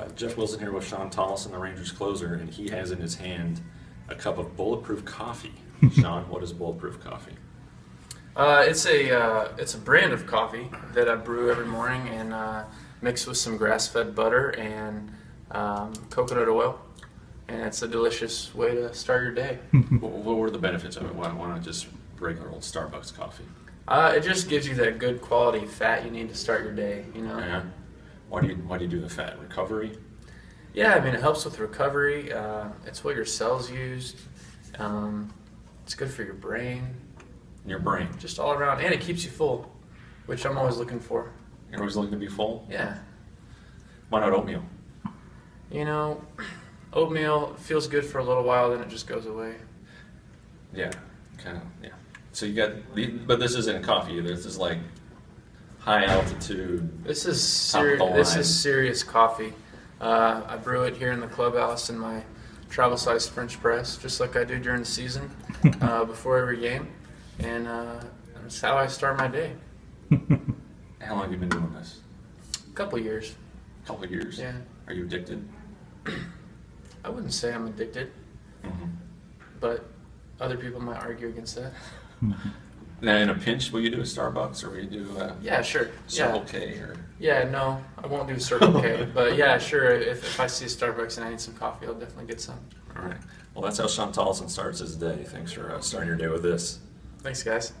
Uh, Jeff Wilson here with Shawn Tolleson, the Rangers closer, and he has in his hand a cup of bulletproof coffee. Shawn, what is bulletproof coffee? Uh, it's a uh, it's a brand of coffee that I brew every morning and uh, mix with some grass-fed butter and um, coconut oil, and it's a delicious way to start your day. what, what were the benefits of it? Why, why not just regular old Starbucks coffee? Uh, it just gives you that good quality fat you need to start your day. You know. Yeah. Why do you Why do you do the fat recovery? Yeah, I mean it helps with recovery. Uh, it's what your cells use. Um, it's good for your brain, Your brain. just all around, and it keeps you full, which I'm always looking for. You're always looking to be full. Yeah. Why not oatmeal? You know, oatmeal feels good for a little while, then it just goes away. Yeah, kind of. Yeah. So you got, the, but this isn't coffee. This is like high altitude. This is serious. This is serious coffee. Uh, I brew it here in the clubhouse in my travel-sized French press, just like I do during the season, uh, before every game, and uh, that's how I start my day. How long have you been doing this? A couple years. A couple years. Yeah. Are you addicted? I wouldn't say I'm addicted, Mm-hmm. but other people might argue against that. Now, in a pinch, will you do a Starbucks or will you do a Yeah, sure. Circle Yeah. K or? Yeah, no, I won't do Circle K, but yeah, sure. If, if I see a Starbucks and I need some coffee, I'll definitely get some. All right. Well, that's how Shawn Tolleson starts his day. Thanks for uh, starting your day with this. Thanks, guys.